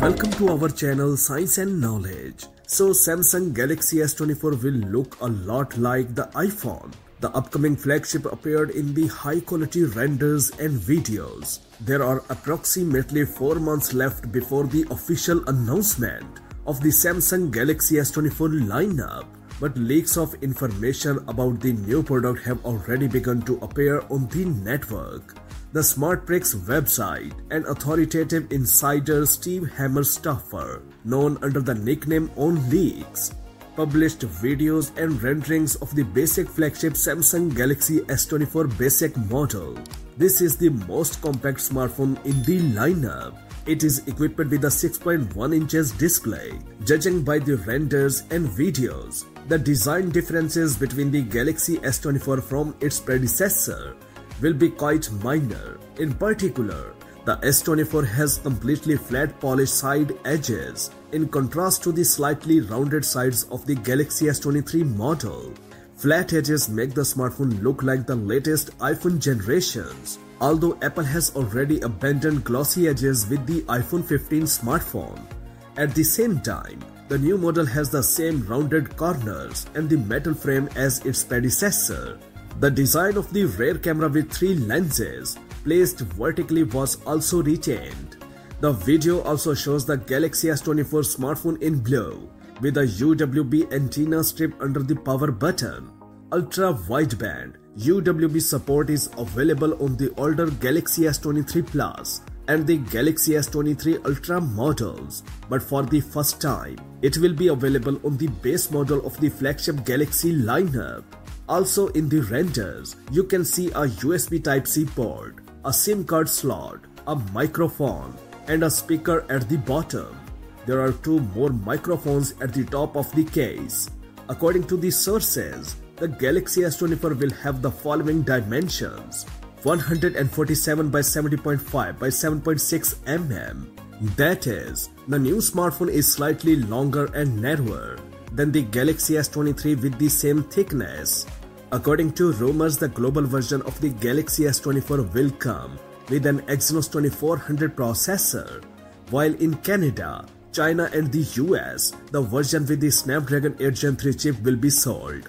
Welcome to our channel Science and Knowledge. So Samsung Galaxy S24 will look a lot like the iPhone. The upcoming flagship appeared in the high quality renders and videos. There are approximately 4 months left before the official announcement of the Samsung Galaxy S24 lineup. But leaks of information about the new product have already begun to appear on the network. The SmartPrix website and authoritative insider Steve Hemmerstoffer, known under the nickname OnLeaks, published videos and renderings of the basic flagship Samsung Galaxy S24 basic model. This is the most compact smartphone in the lineup. It is equipped with a 6.1 inches display. Judging by the renders and videos, the design differences between the Galaxy S24 from its predecessor will be quite minor. In particular, the S24 has completely flat polished side edges in contrast to the slightly rounded sides of the Galaxy S23 model. Flat edges make the smartphone look like the latest iPhone generations, although Apple has already abandoned glossy edges with the iPhone 15 smartphone. At the same time, the new model has the same rounded corners and the metal frame as its predecessor, the design of the rear camera with three lenses placed vertically was also retained. The video also shows the Galaxy S24 smartphone in blue with a UWB antenna strip under the power button. Ultra wideband UWB support is available on the older Galaxy S23 Plus and the Galaxy S23 Ultra models, but for the first time, it will be available on the base model of the flagship Galaxy lineup. Also in the renders, you can see a USB Type-C port, a SIM card slot, a microphone, and a speaker at the bottom. There are two more microphones at the top of the case. According to the sources, the Galaxy S24 will have the following dimensions 147 by 70.5 by 7.6 mm. That is, the new smartphone is slightly longer and narrower than the Galaxy S23 with the same thickness. According to rumors, the global version of the Galaxy S24 will come with an Exynos 2400 processor, while in Canada, China and the US, the version with the Snapdragon 8 Gen 3 chip will be sold.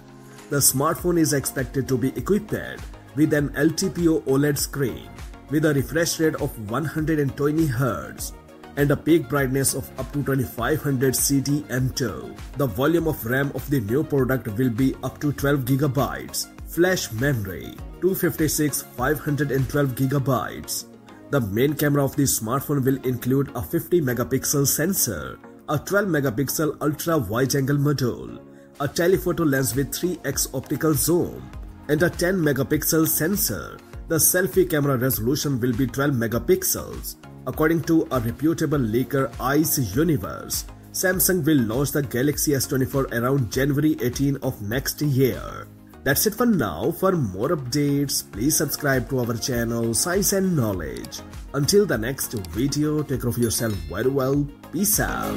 The smartphone is expected to be equipped with an LTPO OLED screen with a refresh rate of 120Hz and a peak brightness of up to 2500 CTM2. The volume of RAM of the new product will be up to 12GB. Flash memory 256 512GB. The main camera of the smartphone will include a 50 megapixel sensor, a 12 megapixel ultra wide angle module, a telephoto lens with 3x optical zoom, and a 10 megapixel sensor. The selfie camera resolution will be 12 megapixels According to a reputable leaker Ice Universe, Samsung will launch the Galaxy S24 around January 18 of next year. That's it for now. For more updates, please subscribe to our channel Science and Knowledge. Until the next video, take care of yourself very well. Peace out.